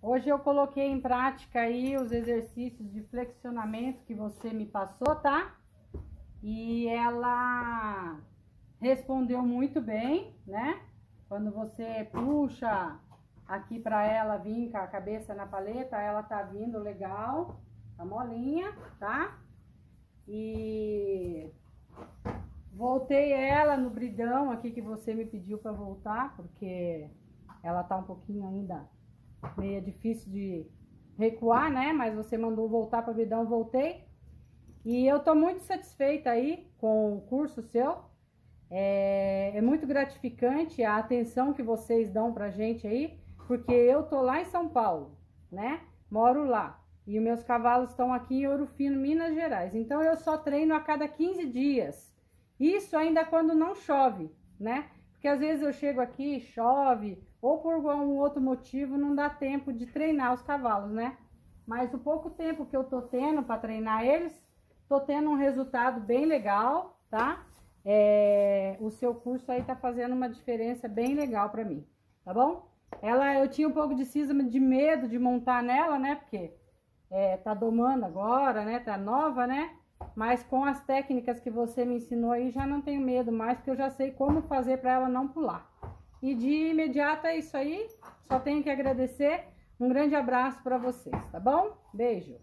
Hoje eu coloquei em prática aí os exercícios de flexionamento que você me passou, tá? E ela respondeu muito bem, né? Quando você puxa aqui pra ela vir com a cabeça na paleta, ela tá vindo legal, tá molinha, tá? E voltei ela no bridão aqui que você me pediu pra voltar, porque ela tá um pouquinho ainda meio difícil de recuar, né? Mas você mandou voltar para Vidão, voltei. E eu tô muito satisfeita aí com o curso seu. É, é, muito gratificante a atenção que vocês dão pra gente aí, porque eu tô lá em São Paulo, né? Moro lá. E os meus cavalos estão aqui em Ouro Fino, Minas Gerais. Então eu só treino a cada 15 dias. Isso ainda quando não chove, né? Porque às vezes eu chego aqui, chove, ou por algum outro motivo não dá tempo de treinar os cavalos, né? Mas o pouco tempo que eu tô tendo para treinar eles, tô tendo um resultado bem legal, tá? É, o seu curso aí tá fazendo uma diferença bem legal para mim, tá bom? Ela, eu tinha um pouco de cisma de medo de montar nela, né? Porque é, tá domando agora, né? Tá nova, né? Mas com as técnicas que você me ensinou aí, já não tenho medo mais, porque eu já sei como fazer para ela não pular. E de imediato é isso aí. Só tenho que agradecer. Um grande abraço para vocês, tá bom? Beijo.